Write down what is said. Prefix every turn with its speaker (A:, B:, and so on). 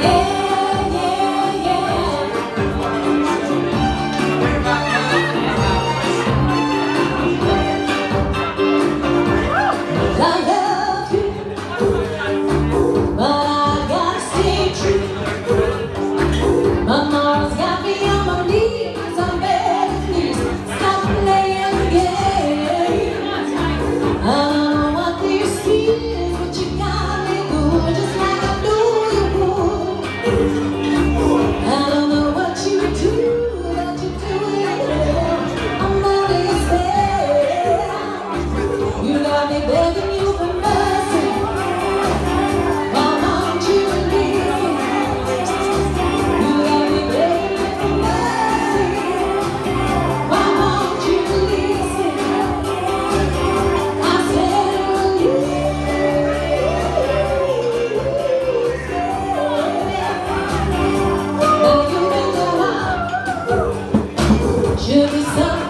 A: Hey. produção